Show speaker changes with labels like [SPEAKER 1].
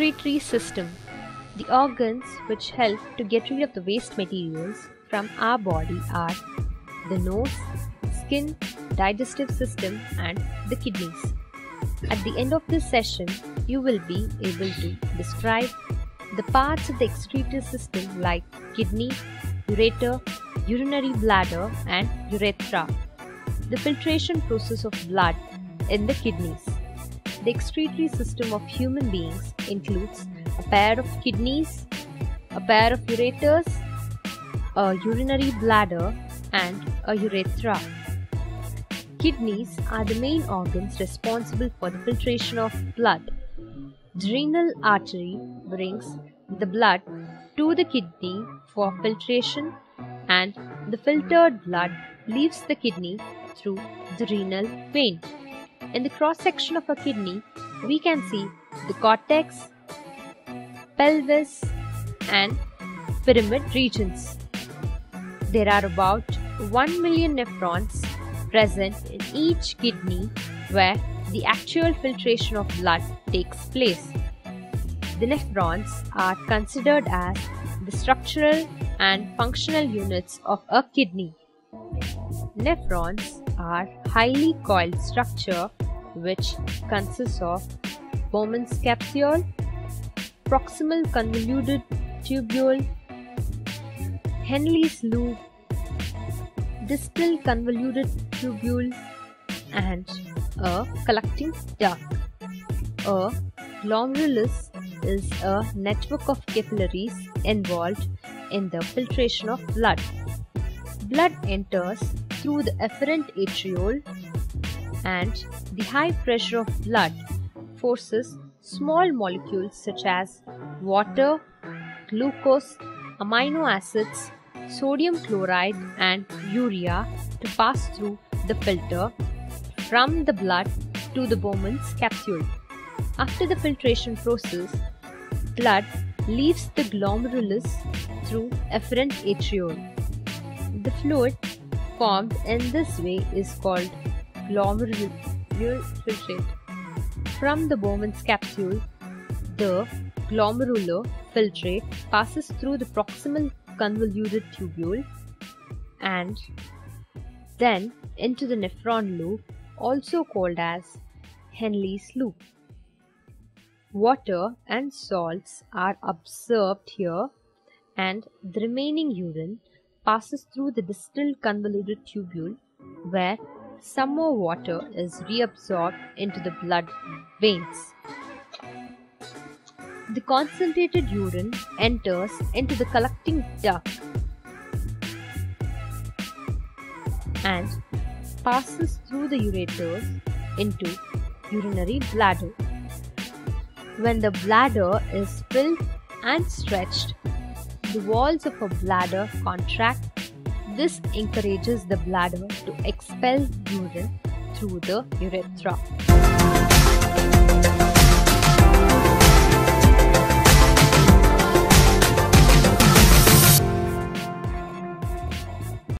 [SPEAKER 1] excretory system. The organs which help to get rid of the waste materials from our body are the nose, skin, digestive system, and the kidneys. At the end of this session, you will be able to describe the parts of the excretory system like kidney, ureter, urinary bladder, and urethra. The filtration process of blood in the kidneys. The excretory system of human beings includes a pair of kidneys, a pair of ureters, a urinary bladder, and a urethra. Kidneys are the main organs responsible for the filtration of blood. The renal artery brings the blood to the kidney for filtration, and the filtered blood leaves the kidney through the renal vein. In the cross section of a kidney, we can see the cortex, pelvis, and pyramid regions. There are about 1 million nephrons present in each kidney where the actual filtration of blood takes place. The nephrons are considered as the structural and functional units of a kidney. Nephrons are highly coiled structure which consists of Bowman's capsule, proximal convoluted tubule, Henle's loop, distal convoluted tubule, and a collecting duct. A glomerulus is a network of capillaries involved in the filtration of blood. Blood enters through the afferent arteriole and the high pressure of blood forces small molecules such as water, glucose, amino acids, sodium chloride and urea to pass through the filter from the blood to the Bowman's capsule. After the filtration process, blood leaves the glomerulus through efferent arteriole. The fluid formed in this way is called glomerular filtrate. From the Bowman's capsule, the glomerular filtrate passes through the proximal convoluted tubule and then into the nephron loop, also called as Henle's loop. Water and salts are absorbed here, and the remaining urine passes through the distal convoluted tubule where some more water is reabsorbed into the blood veins. The concentrated urine enters into the collecting duct and passes through the ureters into urinary bladder. When the bladder is filled and stretched, the walls of a bladder contract. This encourages the bladder to expel urine through the urethra.